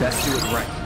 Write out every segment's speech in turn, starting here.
Best do it right.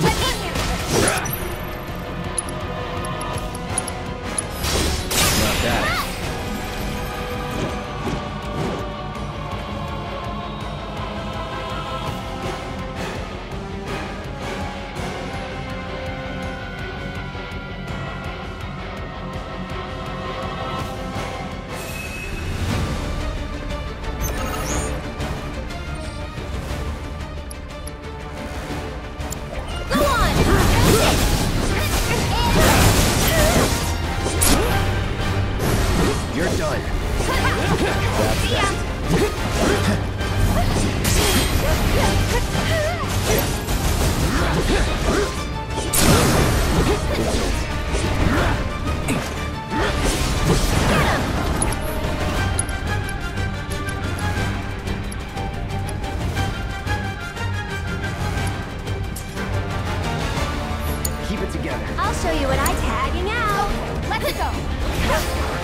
Let him You're done. That's that. Keep it together. I'll show you what I tagging out. Let's go.